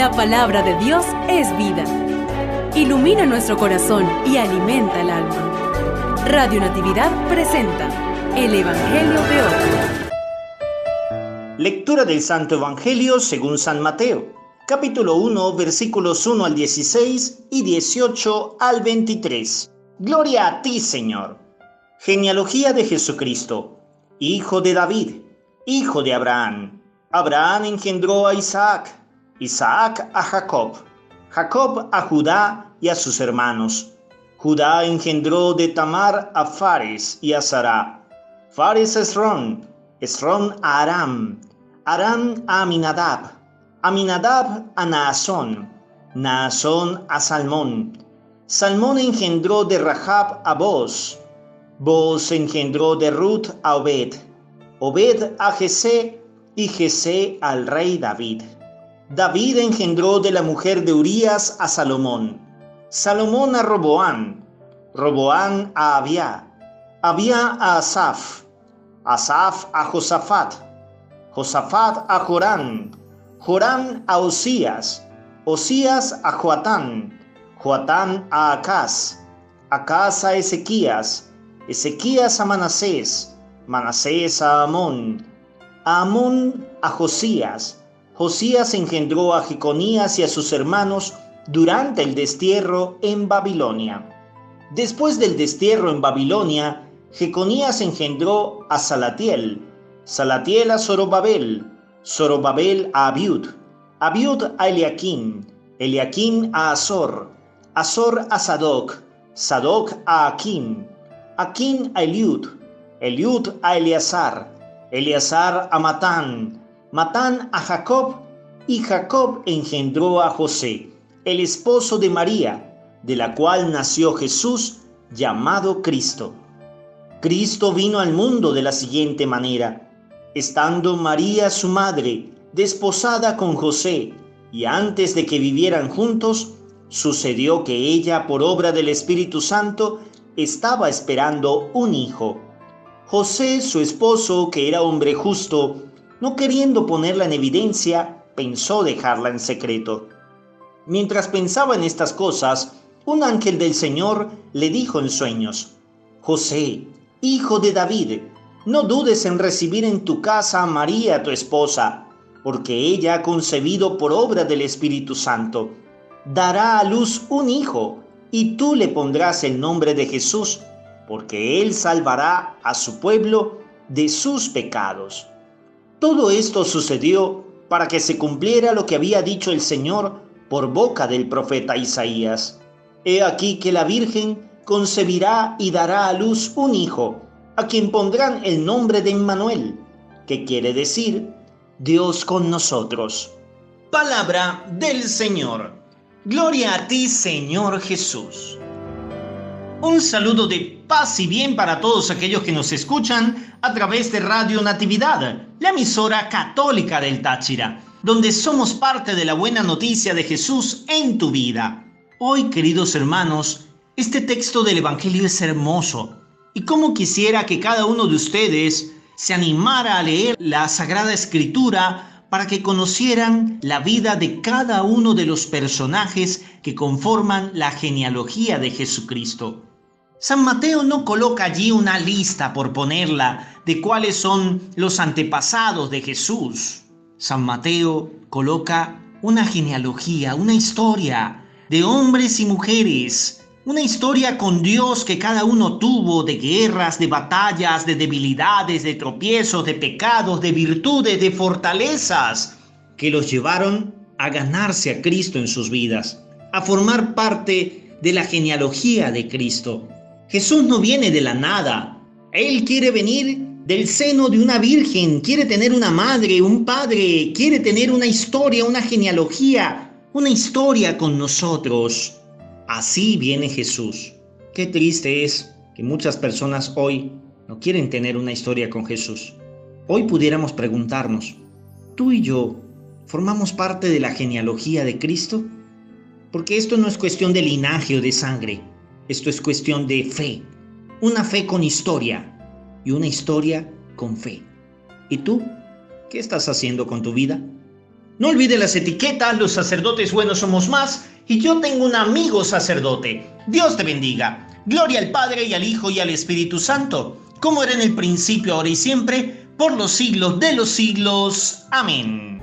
La palabra de Dios es vida. Ilumina nuestro corazón y alimenta el alma. Radio Natividad presenta el Evangelio de hoy. Lectura del Santo Evangelio según San Mateo, capítulo 1, versículos 1 al 16 y 18 al 23. Gloria a ti, Señor. Genealogía de Jesucristo, hijo de David, hijo de Abraham. Abraham engendró a Isaac Isaac a Jacob, Jacob a Judá y a sus hermanos. Judá engendró de Tamar a Fares y a Sará. Fares a Esrón, Esrón a Aram, Aram a Aminadab, Aminadab a Naasón, Naasón a Salmón. Salmón engendró de Rahab a Boz, Boz engendró de Ruth a Obed, Obed a Jesé y Jesé al rey David. David engendró de la mujer de Urías a Salomón, Salomón a Roboán, Roboán a Abia, Abia a Asaf, Asaf a Josafat, Josafat a Jorán, Jorán a Osías, Osías a Joatán, Joatán a Acaz, Acaz a Ezequías, Ezequías a Manasés, Manasés a Amón, Amón a Josías, Josías engendró a Jeconías y a sus hermanos durante el destierro en Babilonia. Después del destierro en Babilonia, Jeconías engendró a Salatiel, Salatiel a Zorobabel, Zorobabel a Abiud, Abiud a Eliakim, Eliakim a Azor, Azor a Sadoc, Sadoc a Akim, Akim a Eliud, Eliud a Eleazar, Eleazar a Matán, Matán a Jacob y Jacob engendró a José, el esposo de María, de la cual nació Jesús llamado Cristo. Cristo vino al mundo de la siguiente manera, estando María su madre desposada con José, y antes de que vivieran juntos, sucedió que ella, por obra del Espíritu Santo, estaba esperando un hijo. José, su esposo, que era hombre justo, no queriendo ponerla en evidencia, pensó dejarla en secreto. Mientras pensaba en estas cosas, un ángel del Señor le dijo en sueños, José, hijo de David, no dudes en recibir en tu casa a María, tu esposa, porque ella ha concebido por obra del Espíritu Santo. Dará a luz un hijo, y tú le pondrás el nombre de Jesús, porque él salvará a su pueblo de sus pecados. Todo esto sucedió para que se cumpliera lo que había dicho el Señor por boca del profeta Isaías. He aquí que la Virgen concebirá y dará a luz un hijo, a quien pondrán el nombre de Emmanuel, que quiere decir Dios con nosotros. Palabra del Señor. Gloria a ti, Señor Jesús. Un saludo de paz y bien para todos aquellos que nos escuchan a través de Radio Natividad, la emisora católica del Táchira, donde somos parte de la buena noticia de Jesús en tu vida. Hoy, queridos hermanos, este texto del Evangelio es hermoso y como quisiera que cada uno de ustedes se animara a leer la Sagrada Escritura para que conocieran la vida de cada uno de los personajes que conforman la genealogía de Jesucristo. San Mateo no coloca allí una lista por ponerla de cuáles son los antepasados de Jesús. San Mateo coloca una genealogía, una historia de hombres y mujeres, una historia con Dios que cada uno tuvo de guerras, de batallas, de debilidades, de tropiezos, de pecados, de virtudes, de fortalezas, que los llevaron a ganarse a Cristo en sus vidas, a formar parte de la genealogía de Cristo. Jesús no viene de la nada. Él quiere venir del seno de una virgen, quiere tener una madre, un padre, quiere tener una historia, una genealogía, una historia con nosotros. Así viene Jesús. Qué triste es que muchas personas hoy no quieren tener una historia con Jesús. Hoy pudiéramos preguntarnos, ¿tú y yo formamos parte de la genealogía de Cristo? Porque esto no es cuestión de linaje o de sangre, esto es cuestión de fe. Una fe con historia y una historia con fe. ¿Y tú? ¿Qué estás haciendo con tu vida? No olvide las etiquetas, los sacerdotes buenos somos más y yo tengo un amigo sacerdote. Dios te bendiga. Gloria al Padre y al Hijo y al Espíritu Santo, como era en el principio, ahora y siempre, por los siglos de los siglos. Amén.